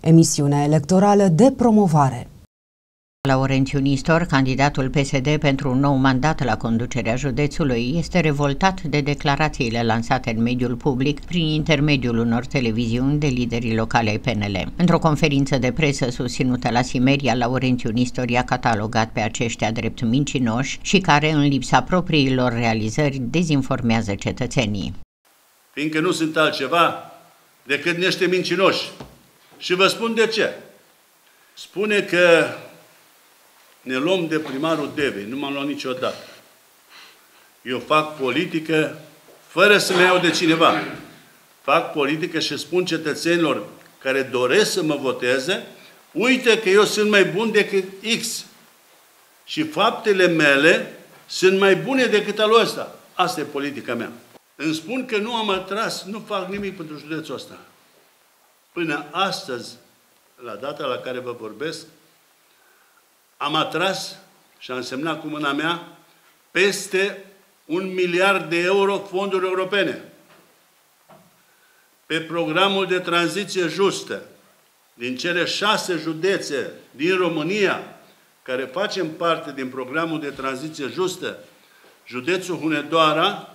emisiune electorală de promovare. Laurențiu Nistor, candidatul PSD pentru un nou mandat la conducerea județului, este revoltat de declarațiile lansate în mediul public prin intermediul unor televiziuni de liderii locale ai PNL. Într-o conferință de presă susținută la Simeria, Laurențiu Nistor i-a catalogat pe aceștia drept mincinoși și care, în lipsa propriilor realizări, dezinformează cetățenii. Fiindcă nu sunt altceva decât niște mincinoși. Și vă spun de ce. Spune că ne luăm de primarul Devei. Nu m-am luat niciodată. Eu fac politică fără să mă iau de cineva. Fac politică și spun cetățenilor care doresc să mă voteze, uite că eu sunt mai bun decât X. Și faptele mele sunt mai bune decât al ăsta. Asta e politica mea. Îmi spun că nu am atras, nu fac nimic pentru județul ăsta. Până astăzi, la data la care vă vorbesc, am atras și am semnat cu mâna mea peste un miliard de euro fonduri europene. Pe programul de tranziție justă din cele șase județe din România care facem parte din programul de tranziție justă, județul Hunedoara,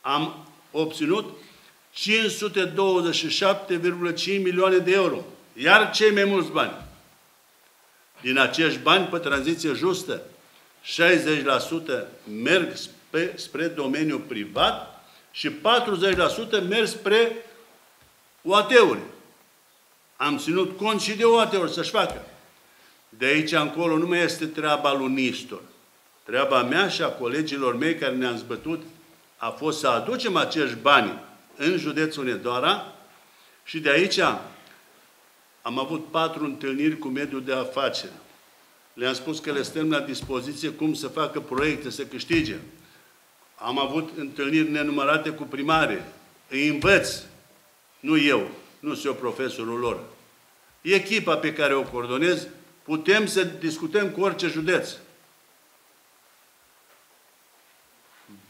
am obținut 527,5 milioane de euro. Iar cei mai mulți bani din acești bani pe tranziție justă, 60% merg spre, spre domeniul privat și 40% merg spre UAT-uri. Am ținut cont și de UAT-uri să-și facă. De aici încolo nu mai este treaba lui Nistor. Treaba mea și a colegilor mei care ne-am zbătut a fost să aducem acești bani în județul Nedoara și de aici am avut patru întâlniri cu mediul de afaceri. Le-am spus că le stăm la dispoziție cum să facă proiecte, să câștige. Am avut întâlniri nenumărate cu primare. Îi învăț. Nu eu. Nu sunt eu profesorul lor. Echipa pe care o coordonez, putem să discutăm cu orice județ.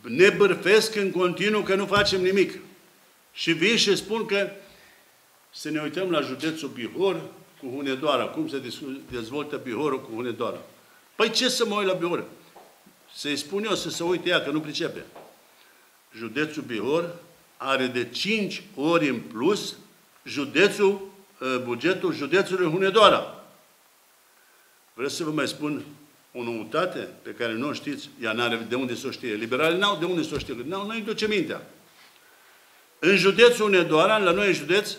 Ne bârfesc în continuu că nu facem nimic. Și vin și spun că să ne uităm la județul Bihor cu Hunedoara. Cum se dezvoltă Bihorul cu Hunedoara? Păi ce să mă uit la Bihor? Să-i spun eu să se uite ea, că nu pricepe. Județul Bihor are de 5 ori în plus județul, ă, bugetul județului Hunedoara. Vreți să vă mai spun o noutate pe care nu o știți? Ea n-are de unde să o știe. Liberalii n-au de unde să o știe. N-au, nu-i duce mintea. În județul Hunedoara, la noi în județ,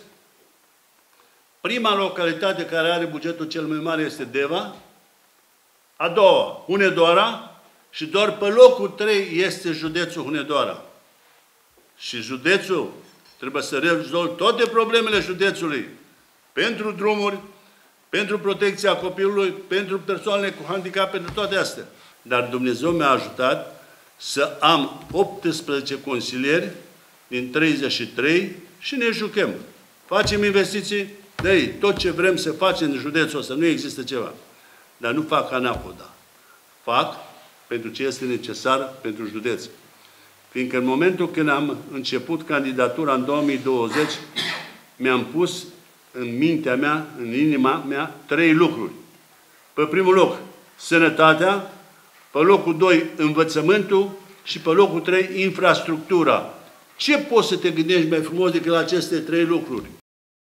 Prima localitate care are bugetul cel mai mare este Deva, a doua, Hunedoara, și doar pe locul 3 este județul Hunedoara. Și județul trebuie să rezolve toate problemele județului pentru drumuri, pentru protecția copilului, pentru persoanele cu handicap, pentru toate astea. Dar Dumnezeu mi-a ajutat să am 18 consilieri din 33 și ne jucăm. Facem investiții, de tot ce vrem să facem în județul ăsta, nu există ceva. Dar nu fac anapoda. Fac pentru ce este necesar pentru județ. Fiindcă în momentul când am început candidatura în 2020, mi-am pus în mintea mea, în inima mea, trei lucruri. Pe primul loc, sănătatea, pe locul doi, învățământul și pe locul trei, infrastructura. Ce poți să te gândești mai frumos decât la aceste trei lucruri?